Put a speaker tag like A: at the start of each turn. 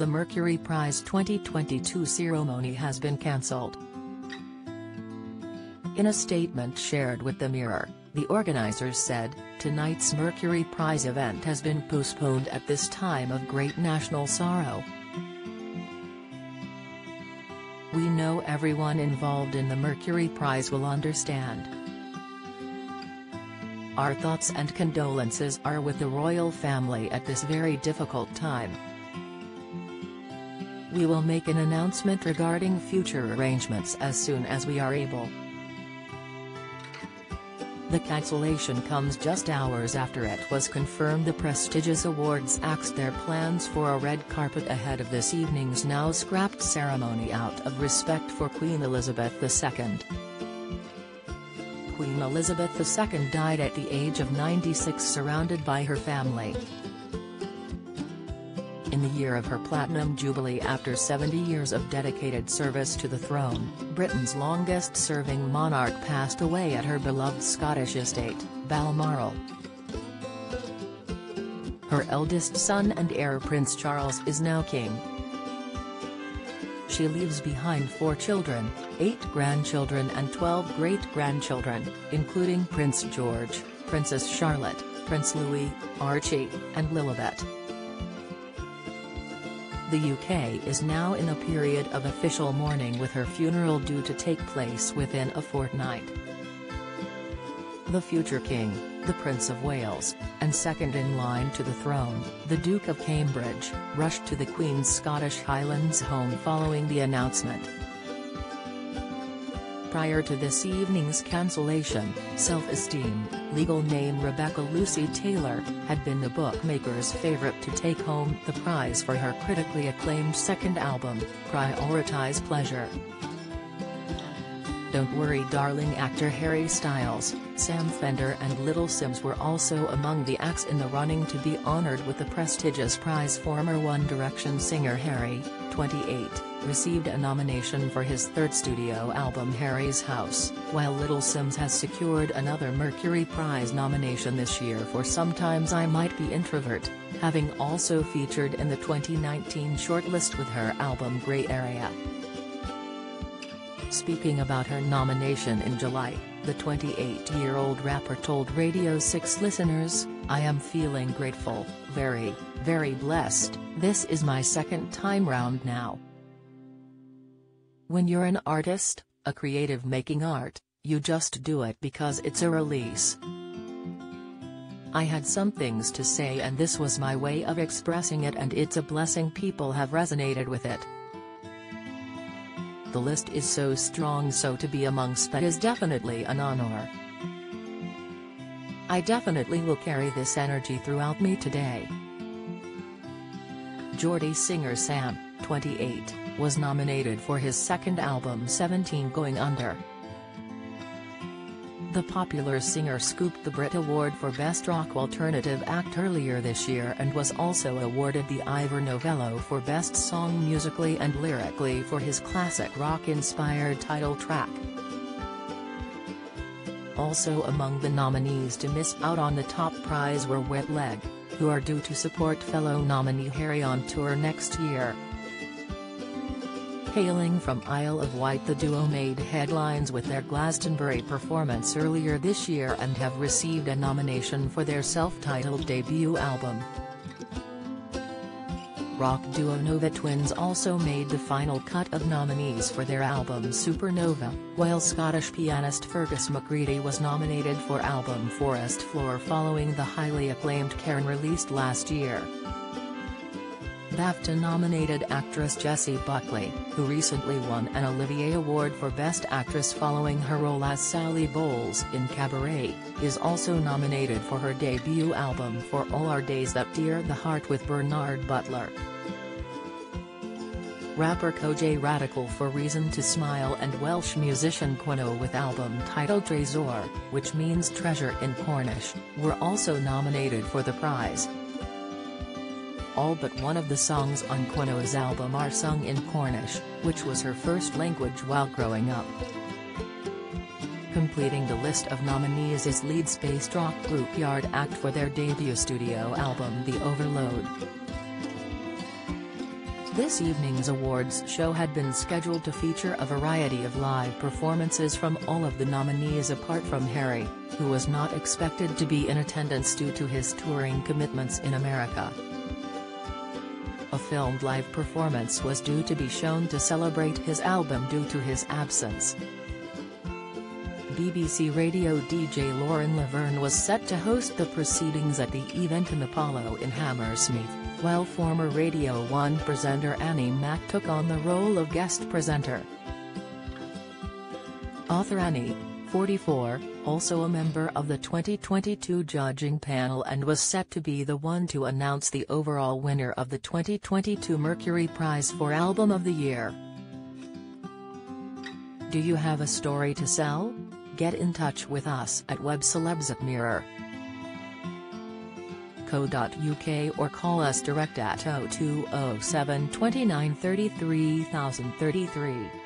A: the Mercury Prize 2022 ceremony has been cancelled. In a statement shared with The Mirror, the organizers said, tonight's Mercury Prize event has been postponed at this time of great national sorrow. We know everyone involved in the Mercury Prize will understand. Our thoughts and condolences are with the royal family at this very difficult time. We will make an announcement regarding future arrangements as soon as we are able. The cancellation comes just hours after it was confirmed the prestigious awards axed their plans for a red carpet ahead of this evening's now scrapped ceremony out of respect for Queen Elizabeth II. Queen Elizabeth II died at the age of 96 surrounded by her family in the year of her Platinum Jubilee after 70 years of dedicated service to the throne, Britain's longest-serving monarch passed away at her beloved Scottish estate, Balmoral. Her eldest son and heir Prince Charles is now king. She leaves behind four children, eight grandchildren and 12 great-grandchildren, including Prince George, Princess Charlotte, Prince Louis, Archie, and Lilibet. The UK is now in a period of official mourning with her funeral due to take place within a fortnight. The future king, the Prince of Wales, and second in line to the throne, the Duke of Cambridge, rushed to the Queen's Scottish Highlands home following the announcement. Prior to this evening's cancellation, Self-Esteem, legal name Rebecca Lucy Taylor, had been the bookmaker's favorite to take home the prize for her critically acclaimed second album, Prioritize Pleasure. Don't Worry Darling actor Harry Styles, Sam Fender and Little Simz were also among the acts in the running to be honored with the prestigious prize former One Direction singer Harry, 28, received a nomination for his third studio album Harry's House, while Little Simz has secured another Mercury Prize nomination this year for Sometimes I Might Be Introvert, having also featured in the 2019 shortlist with her album Grey Area. Speaking about her nomination in July, the 28-year-old rapper told Radio 6 listeners, I am feeling grateful, very, very blessed, this is my second time round now. When you're an artist, a creative making art, you just do it because it's a release. I had some things to say and this was my way of expressing it and it's a blessing people have resonated with it. The list is so strong so to be amongst that is definitely an honor. I definitely will carry this energy throughout me today. Geordie singer Sam, 28, was nominated for his second album 17 Going Under. The popular singer scooped the Brit Award for Best Rock Alternative Act earlier this year and was also awarded the Ivor Novello for Best Song musically and lyrically for his classic rock-inspired title track. Also among the nominees to miss out on the top prize were Wet Leg, who are due to support fellow nominee Harry on tour next year. Hailing from Isle of Wight the duo made headlines with their Glastonbury performance earlier this year and have received a nomination for their self-titled debut album. Rock duo Nova Twins also made the final cut of nominees for their album Supernova, while Scottish pianist Fergus McCreadie was nominated for album Forest Floor following the highly acclaimed Cairn released last year. BAFTA-nominated actress Jessie Buckley, who recently won an Olivier Award for Best Actress following her role as Sally Bowles in Cabaret, is also nominated for her debut album For All Our Days That Tear the Heart with Bernard Butler. Rapper Kojey Radical for Reason to Smile and Welsh musician Gwenno with album titled Trésor, which means treasure in Cornish, were also nominated for the prize all but one of the songs on Gwenno's album are sung in Cornish, which was her first language while growing up. Completing the list of nominees is Leeds-based rock group Yard Act for their debut studio album The Overload. This evening's awards show had been scheduled to feature a variety of live performances from all of the nominees apart from Harry, who was not expected to be in attendance due to his touring commitments in America. A filmed live performance was due to be shown to celebrate his album due to his absence. BBC Radio DJ Lauren Laverne was set to host the proceedings at the Eventim Apollo in Hammersmith, while former Radio 1 presenter Annie Mac took on the role of guest presenter. Author Annie, 44, also a member of the 2022 judging panel and was set to be the one to announce the overall winner of the 2022 Mercury Prize for Album of the Year. Do you have a story to sell? Get in touch with us at webcelebs at mirror. Co.uk or call us direct at 0207 29 33 033.